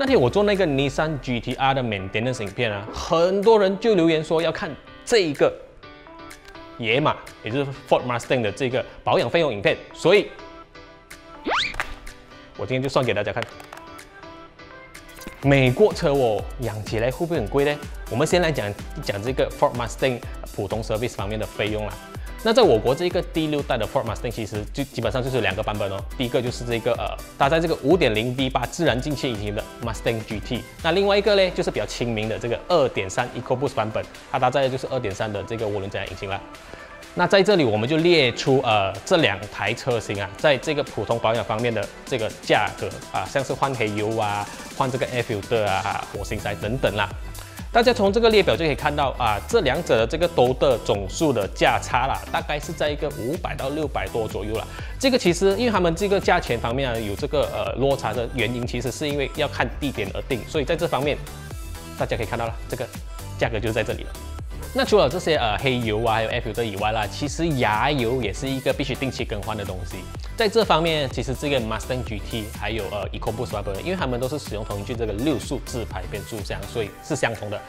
那天我做那个 Nissan GTR 的缅甸那支影片啊，很多人就留言说要看这一个野马，也就是 Ford Mustang 的这个保养费用影片，所以我今天就算给大家看。美国车我养起来会不会很贵呢？我们先来讲讲这个 Ford Mustang 普通 service 方面的费用啦。那在我国这个第六代的 Ford Mustang 其实就基本上就是两个版本哦。第一个就是这个呃搭载这个 5.0V8 自然进气引擎的 Mustang GT，那另外一个呢就是比较亲民的这个2.3 EcoBoost 版本，它搭载的就是2.3的这个涡轮增压引擎啦。那在这里我们就列出呃这两台车型啊，在这个普通保养方面的这个价格啊，像是换黑油啊、换这个 air filter 啊、火星塞等等啦。大家从这个列表就可以看到啊，这两者的这个都的总数的价差啦，大概是在一个五百到六百多左右啦。这个其实因为他们这个价钱方面啊有这个呃落差的原因，其实是因为要看地点而定，所以在这方面大家可以看到了，这个价格就是在这里了。那除了这些呃黑油啊，还有 F 油的以外啦，其实牙油也是一个必须定期更换的东西。在这方面，其实这个 Mustang GT 还有呃 EcoBoost 版本，因为他们都是使用同一具这个六速自排变速箱，所以是相同的。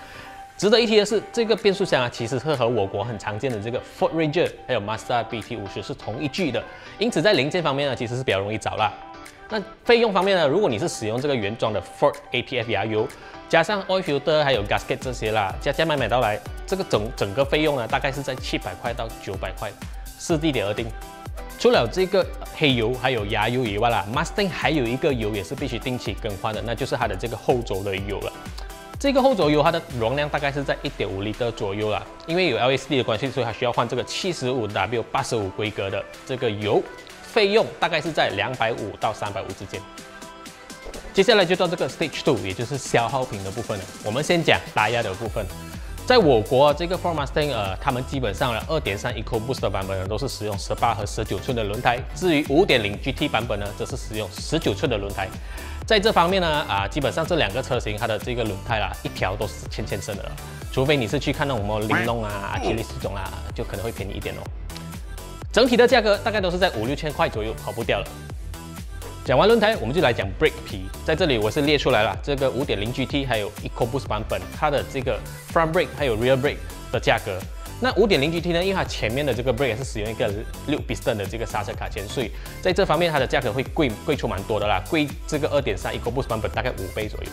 值得一提的是，这个变速箱啊，其实是和我国很常见的这个 Ford Ranger 还有 Mazda BT 五十是同一具的，因此在零件方面呢，其实是比较容易找啦。那费用方面呢，如果你是使用这个原装的 Ford ATF 牙油，加上 oil filter 还有 gasket 这些啦，加加买买到来，这个整整个费用呢，大概是在七百块到九百块，视地点而定。除了这个黑油还有牙油以外啦，Mustang 还有一个油也是必须定期更换的，那就是它的这个后轴的油了。这个后轴油它的容量大概是在一点五 L 左右啦，因为有 LSD 的关系，所以它需要换这个七十五 W 八十五规格的这个油，费用大概是在两百五到三百五之间。接下来就到这个 Stage Two，也就是消耗品的部分了。我们先讲打压的部分。在我国这个 Ford Mustang，呃，他们基本上呢，二点三 EcoBoost 版本呢，都是使用十八和十九寸的轮胎。至于五点零 GT 版本呢，则是使用十九寸的轮胎。在这方面呢，啊，基本上这两个车型它的这个轮胎啦，一条都是千千升的了。除非你是去看那种什么玲珑啊、阿基里斯种啊，就可能会便宜一点哦。整体的价格大概都是在五六千块左右，跑不掉了。讲完轮胎，我们就来讲 brake 皮。在这里我是列出来了这个五点零 GT 还有 EcoBoost 版本，它的这个 front brake 还有 rear brake 的价格。那五点零 GT 呢，因为它前面的这个 brake 是使用一个六 piston 的这个刹车卡钳，所以在这方面它的价格会贵贵出蛮多的啦，贵这个二点三 EcoBoost 版本大概五倍左右。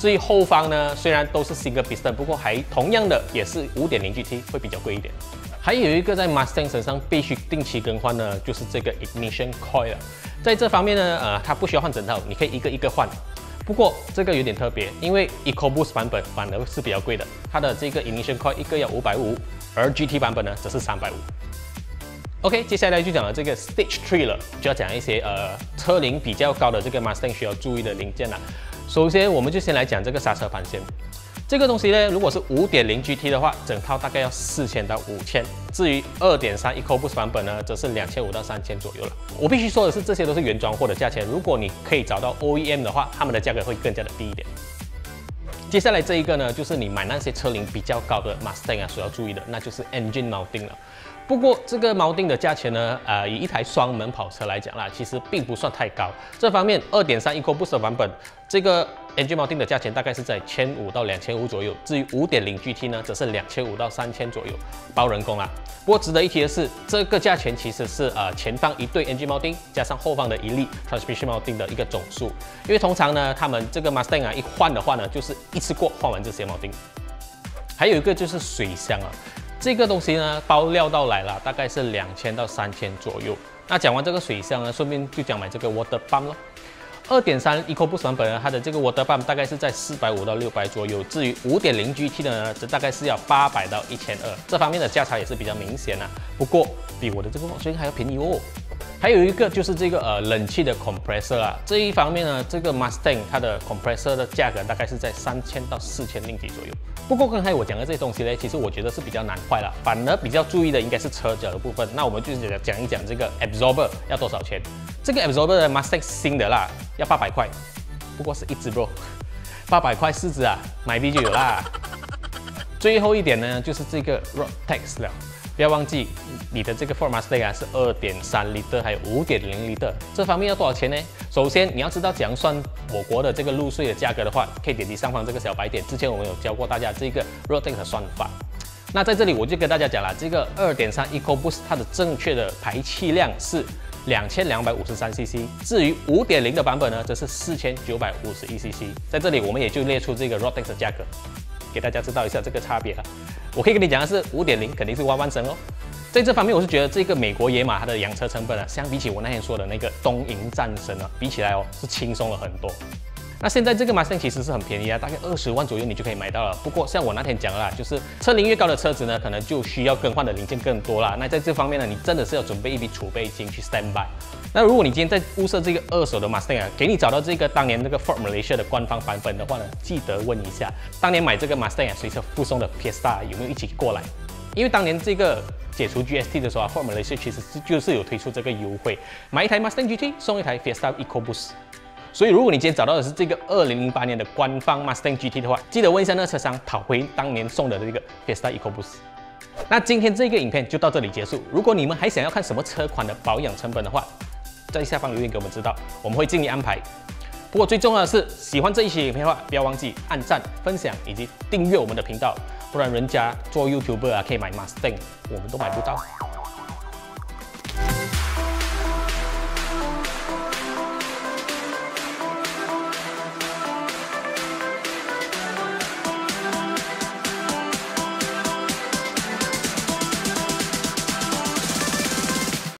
至于后方呢，虽然都是 single piston，不过还同样的也是五点零 GT 会比较贵一点。还有一个在 Mustang 身上必须定期更换的，就是这个 ignition coil。在这方面呢，呃，它不需要换整套，你可以一个一个换。不过这个有点特别，因为 EcoBoost 版本反而是比较贵的，它的这个 ignition coil 一个要五百五，而 GT 版本呢则是三百五。OK，接下来就讲了这个 Stage Three 了，就要讲一些呃车龄比较高的这个 Mustang 需要注意的零件了。首先，我们就先来讲这个刹车盘先。这个东西呢，如果是五点零 GT 的话，整套大概要四千到五千。至于二点三 EcoBoost 版本呢，则是两千五到三千左右了。我必须说的是，这些都是原装货的价钱。如果你可以找到 OEM 的话，他们的价格会更加的低一点。接下来这一个呢，就是你买那些车龄比较高的 Mustang 啊，所要注意的，那就是 Engine 铆钉了。不过这个锚定的价钱呢，呃，以一台双门跑车来讲啦，其实并不算太高。这方面，二点三 EcoBoost 版本这个 engine 锚定的价钱大概是在千五到两千五左右。至于五点零 GT 呢，则是两千五到三千左右，包人工啦。不过值得一提的是，这个价钱其实是呃前方一对 engine 锚定加上后方的一粒 transmission 锚定的一个总数。因为通常呢，他们这个 Mustang 啊一换的话呢，就是一次过换完这些锚定。还有一个就是水箱啊。这个东西呢，包料到来了，大概是两千到三千左右。那讲完这个水箱呢，顺便就讲买这个 water pump 咯。二点三 EcoBoost 版本呢，它的这个 water pump 大概是在四百五到六百左右。至于五点零 GT 的呢，这大概是要八百到一千二。这方面的价差也是比较明显啊。不过比我的这个水箱还要便宜哦。还有一个就是这个呃冷气的 compressor 啊，这一方面呢，这个 Mustang 它的 compressor 的价格大概是在三千到四千令吉左右。不过刚才我讲的这些东西呢，其实我觉得是比较难坏了，反而比较注意的应该是车脚的部分。那我们就讲一讲这个 absorber 要多少钱。这个 absorber 的 Mustang 新的啦，要八百块，不过是一只 bro，八百块四只啊，买币就有啦。最后一点呢，就是这个 rod tax 了。不要忘记你的这个 Ford Mustang 啊是二点三 l 还有五点零 l 这方面要多少钱呢？首先你要知道怎样算我国的这个入税的价格的话，可以点击上方这个小白点，之前我们有教过大家这个 Road Tax 的算法。那在这里我就跟大家讲了，这个二点三 EcoBoost 它的正确的排气量是。两千两百五十三 cc，至于五点零的版本呢，则是四千九百五十一 cc。在这里，我们也就列出这个 r o d e x 的价格，给大家知道一下这个差别了。我可以跟你讲的是，五点零肯定是弯弯升哦。在这方面，我是觉得这个美国野马它的养车成本啊，相比起我那天说的那个东瀛战神啊，比起来哦，是轻松了很多。那现在这个 Mustang 其实是很便宜啊，大概二十万左右你就可以买到了。不过像我那天讲了，就是车龄越高的车子呢，可能就需要更换的零件更多啦。那在这方面呢，你真的是要准备一笔储备金去 stand by。那如果你今天在物色这个二手的 Mustang 啊，给你找到这个当年那个 Ford Malaysia 的官方版本的话呢，记得问一下，当年买这个 Mustang 啊，随车附送的 Fiesta 有没有一起过来？因为当年这个解除 GST 的时候啊，Ford Malaysia 其实是就是有推出这个优惠，买一台 Mustang GT 送一台 Fiesta EcoBoost。所以，如果你今天找到的是这个二零零八年的官方 Mustang GT 的话，记得问一下那个车商讨回当年送的这个 Fiesta EcoBoost。那今天这个影片就到这里结束。如果你们还想要看什么车款的保养成本的话，在下方留言给我们知道，我们会尽力安排。不过最重要的是，喜欢这一期影片的话，不要忘记按赞、分享以及订阅我们的频道，不然人家做 YouTuber 啊可以买 Mustang，我们都买不到。